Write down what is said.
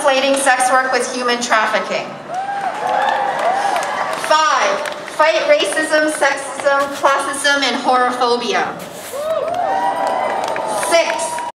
conflating sex work with human trafficking. Five, fight racism, sexism, classism, and horophobia. Six,